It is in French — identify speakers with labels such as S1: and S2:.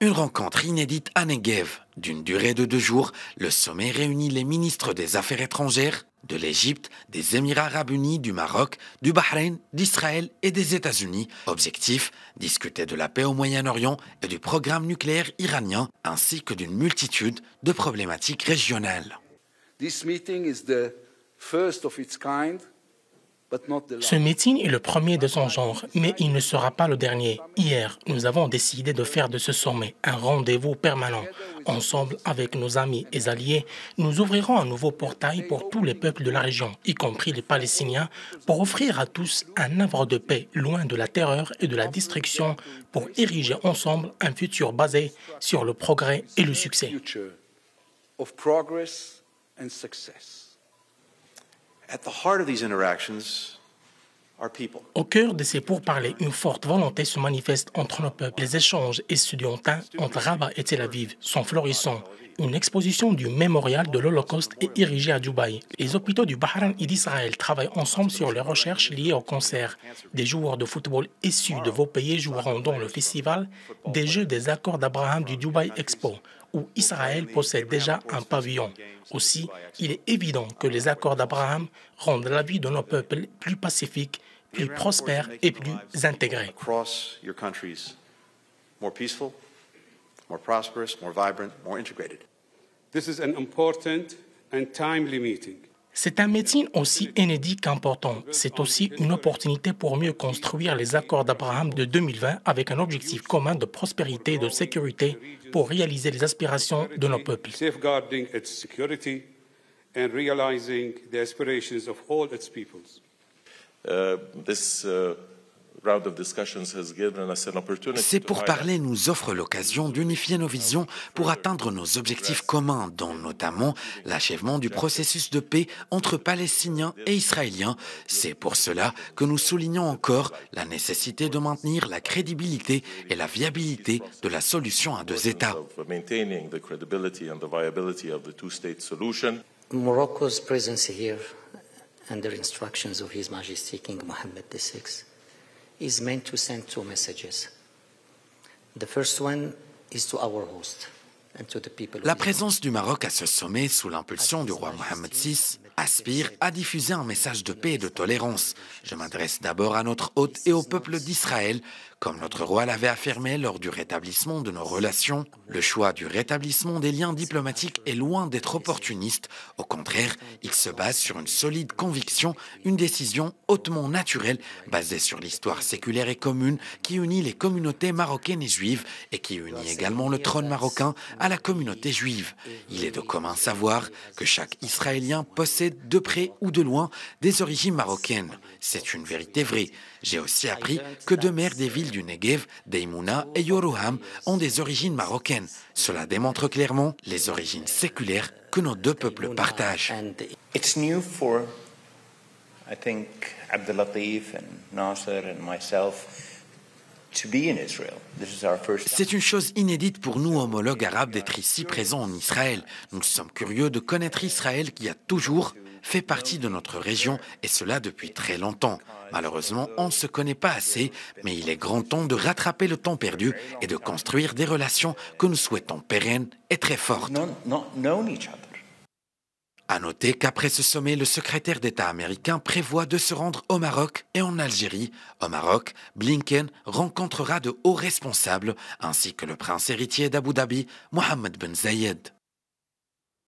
S1: Une rencontre inédite à Negev. D'une durée de deux jours, le sommet réunit les ministres des Affaires étrangères de l'Égypte, des Émirats arabes unis, du Maroc, du Bahreïn, d'Israël et des États-Unis. Objectif, discuter de la paix au Moyen-Orient et du programme nucléaire iranien, ainsi que d'une multitude de problématiques régionales.
S2: Ce meeting est le premier de son genre, mais il ne sera pas le dernier. Hier, nous avons décidé de faire de ce sommet un rendez-vous permanent. Ensemble, avec nos amis et alliés, nous ouvrirons un nouveau portail pour tous les peuples de la région, y compris les Palestiniens, pour offrir à tous un havre de paix loin de la terreur et de la destruction, pour ériger ensemble un futur basé sur le progrès et le succès. Au cœur de ces pourparlers, une forte volonté se manifeste entre nos peuples. Les échanges étudiantins entre Rabat et Tel Aviv sont florissants. Une exposition du mémorial de l'Holocauste est érigée à Dubaï. Les hôpitaux du Bahreïn et d'Israël travaillent ensemble sur les recherches liées au cancer. Des joueurs de football issus de vos pays joueront dans le festival des Jeux des accords d'Abraham du Dubaï Expo où Israël possède déjà un pavillon. Aussi, il est évident que les accords d'Abraham rendent la vie de nos peuples plus pacifique, plus prospère et plus intégrée.
S3: This is an important and timely meeting.
S2: C'est un meeting aussi inédit qu'important. C'est aussi une opportunité pour mieux construire les accords d'Abraham de 2020 avec un objectif commun de prospérité et de sécurité pour réaliser les aspirations de nos peuples.
S1: Ces pourparlers nous offrent l'occasion d'unifier nos visions pour atteindre nos objectifs communs, dont notamment l'achèvement du processus de paix entre Palestiniens et Israéliens. C'est pour cela que nous soulignons encore la nécessité de maintenir la crédibilité et la viabilité de la solution à deux États.
S4: Morocco's presence here, under instructions of His Majesty King Mohammed VI, is meant to send two messages. The first one is to our host and to the people.
S1: La présence du Maroc à ce sommet, sous l'impulsion du roi Mohammed VI, aspire à diffuser un message de paix et de tolérance. Je m'adresse d'abord à notre hôte et au peuple d'Israël. Comme notre roi l'avait affirmé lors du rétablissement de nos relations, le choix du rétablissement des liens diplomatiques est loin d'être opportuniste. Au contraire, il se base sur une solide conviction, une décision hautement naturelle, basée sur l'histoire séculaire et commune qui unit les communautés marocaines et juives et qui unit également le trône marocain à la communauté juive. Il est de commun savoir que chaque Israélien possède de près ou de loin des origines marocaines. C'est une vérité vraie. J'ai aussi appris que deux maires des villes du Negev, Deimouna et Yoruham, ont des origines marocaines. Cela démontre clairement les origines séculaires que nos deux peuples partagent.
S5: It's new for, I think, Abdelatif and Nasser and myself
S1: C'est une chose inédite pour nous, homologues arabes, d'être ici présents en Israël. Nous sommes curieux de connaître Israël qui a toujours fait partie de notre région et cela depuis très longtemps. Malheureusement, on ne se connaît pas assez, mais il est grand temps de rattraper le temps perdu et de construire des relations que nous souhaitons pérennes et très fortes. À noter qu'après ce sommet, le secrétaire d'État américain prévoit de se rendre au Maroc et en Algérie. Au Maroc, Blinken rencontrera de hauts responsables ainsi que le prince héritier d'Abu Dhabi, Mohammed Ben Zayed.